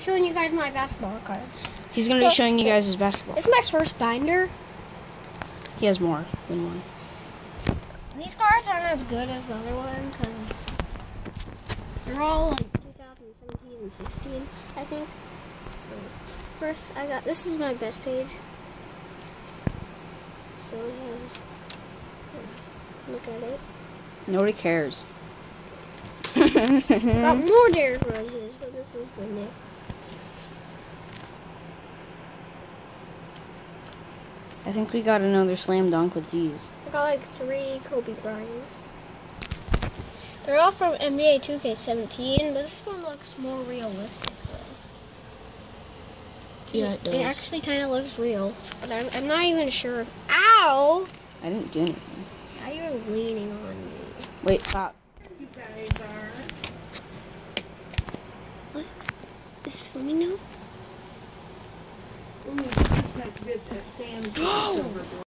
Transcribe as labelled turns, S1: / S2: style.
S1: showing you guys my basketball cards.
S2: He's gonna be showing you guys his basketball.
S1: It's my first binder.
S2: He has more than one.
S1: These cards aren't as good as the other one because they're all like 2017 and 16, I think. First, I got this is my best page. So has. Look at it.
S2: Nobody cares.
S1: Got more mm-hmm. Derrick Roses, but this is the Knicks.
S2: I think we got another slam dunk with these.
S1: I got like three Kobe Bryants. They're all from NBA 2K17, but this one looks more realistic though.
S2: Yeah, it does.
S1: It actually kind of looks real, but I'm, I'm not even sure if. Ow!
S2: I didn't do anything.
S1: Now you're leaning on me.
S2: Wait, stop.
S3: You guys are.
S1: Is Firmino?
S3: Ooh, this is not good. That fan's over.